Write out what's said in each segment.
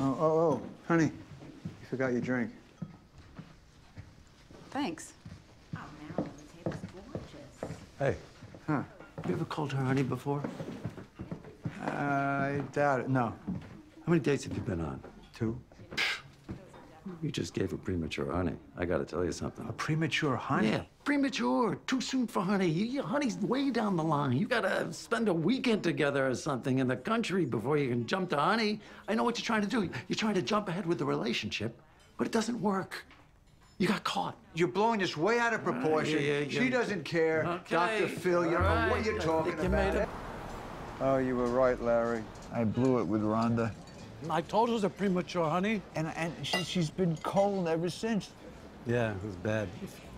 Oh, oh, oh, honey, you forgot your drink. Thanks. Oh, Marilyn, the table's gorgeous. Hey, Huh? you ever called her honey before? I doubt it. No. How many dates have you been on? Two. You just gave a premature honey. I gotta tell you something. A premature honey. Yeah, premature. Too soon for honey. You, you- honey's way down the line. You gotta spend a weekend together or something in the country before you can jump to honey. I know what you're trying to do. You're trying to jump ahead with the relationship, but it doesn't work. You got caught. You're blowing this way out of proportion. yeah, yeah. She doesn't care. Okay, Dr. Phil, you don't all know what right. you're talking you about. Oh, you were right, Larry. I blew it with Rhonda. I told her it was a premature, honey. And, and she, she's been cold ever since. Yeah, it was bad.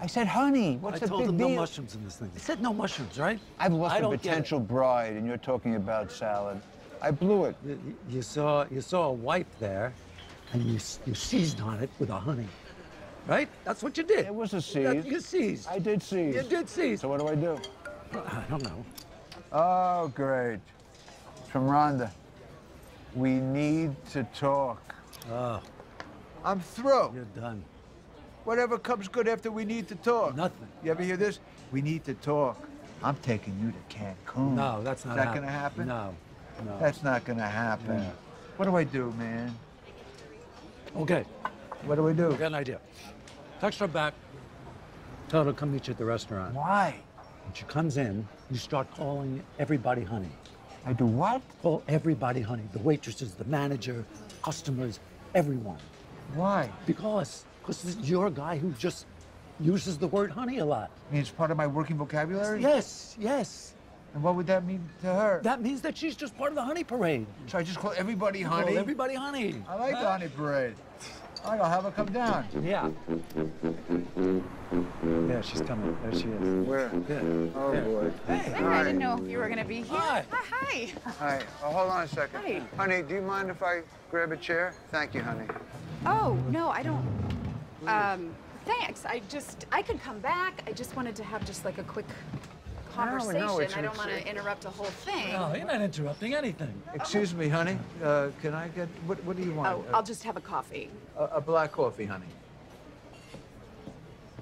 I said, honey, what's I the told big him deal? no mushrooms in this thing. I said no mushrooms, right? I've lost I a don't get it. potential bride, and you're talking about salad. I blew it. You, you saw you saw a wife there, and you you seized on it with a honey, right? That's what you did. It was a That- seize. You seized. I did seize. You did seize. So what do I do? I don't know. Oh, great. From Rhonda. We need to talk. Oh, I'm through. you're done. Whatever comes good after we need to talk. Nothing. You ever hear this? We need to talk. I'm taking you to Cancun. No, that's not Is that hap- gonna happen? No, no. That's not gonna happen. Yeah. What do I do, man? okay. What do we do? I got an idea. Text her back. Tell her to come meet you at the restaurant. Why? When she comes in, you start calling everybody honey. I do what? Call everybody honey. The waitresses, the manager, customers, everyone. Why? Because, because you're a guy who just uses the word honey a lot. I mean, it's part of my working vocabulary? Yes, yes. And what would that mean to her? That means that she's just part of the honey parade. so I just call everybody Call honey? everybody honey. I like Huh? the honey parade. All right, I'll have her come down. Yeah. Yeah, she's coming. There she is. Where? Yeah. Oh, Yeah. boy. Hey, I didn't know you were gonna be here. Hi. Oh, hi. Hi. Oh, hold on a second. Hi. Honey, do you mind if I grab a chair? Thank you, honey. Oh no, I don't. Um, thanks. I just I could come back. I just wanted to have just like a quick conversation. it's I don't want to interrupt a whole thing. No, you're not interrupting anything. Excuse me, honey. Uh, can I get, what, what do you want? Oh, I'll just have a coffee. a, a black coffee, honey.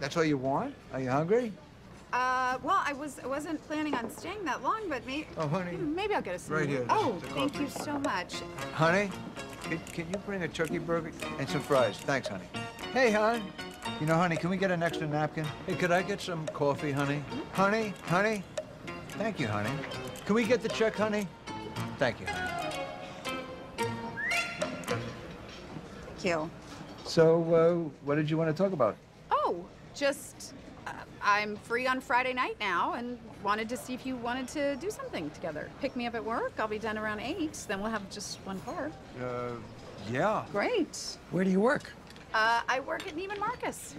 That's all you want? Are you hungry? Uh, well, I was I wasn't planning on staying that long, but maybe Oh, honey. maybe I'll get a Right here, Oh, thank coffee. you so much. Honey, can, can you bring a turkey burger and some fries? Thanks, honey. Hey, hon. You know, honey, can we get an extra napkin? Hey, could I get some coffee, honey? Honey, honey. Thank you, honey. Can we get the check, honey? Thank you. Thank you. So, uh, what did you want to talk about? Oh, just uh, I'm free on Friday night now, and wanted to see if you wanted to do something together. Pick me up at work. I'll be done around eight. Then we'll have just one car. Uh, yeah. Great. Where do you work? Uh, I work at Neiman Marcus.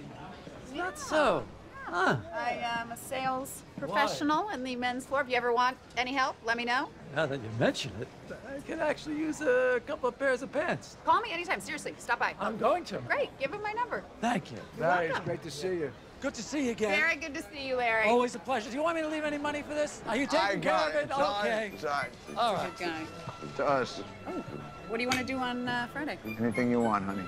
Not so. Huh. I am a sales professional in the men's floor. If you ever want any help, let me know. Now that you mention it, I could actually use a couple of pairs of pants. Call me anytime. Seriously, stop by. I'm going to. Great. Give him my number. Thank you. Larry, it's welcome. great to see you. Good to see you again. Very good to see you, Larry. Always a pleasure. Do you want me to leave any money for this? Are you taking care of it? Okay. It's ours. All right. Good guy. To us. What do you want to do on uh, Friday? Anything you want, honey.